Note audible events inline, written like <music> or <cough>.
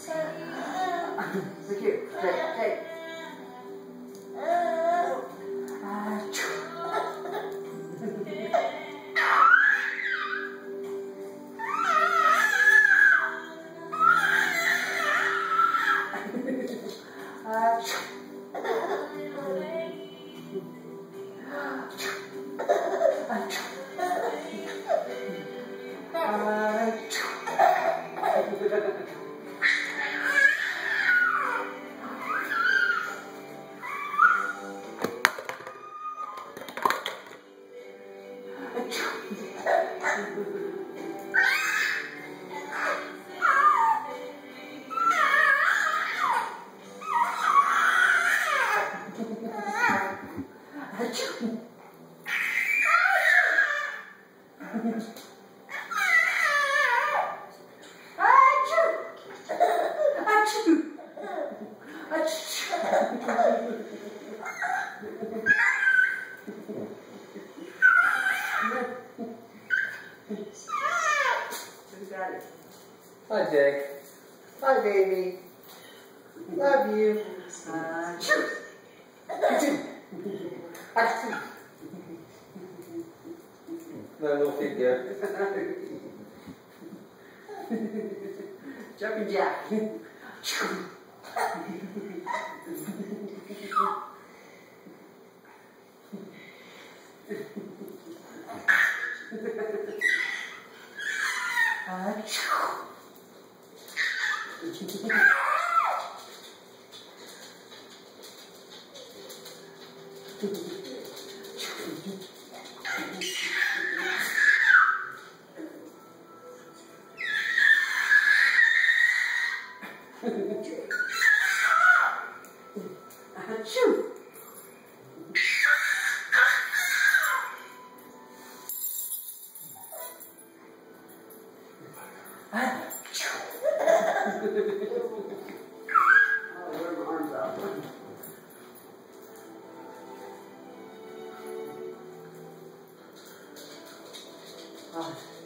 Secure. Great. Great. Uh, <laughs> Look here. Take, take. Hi, Jake. Hi, baby. Love you. Uh, No, no figure. Jumping jack. Achoo! Ah.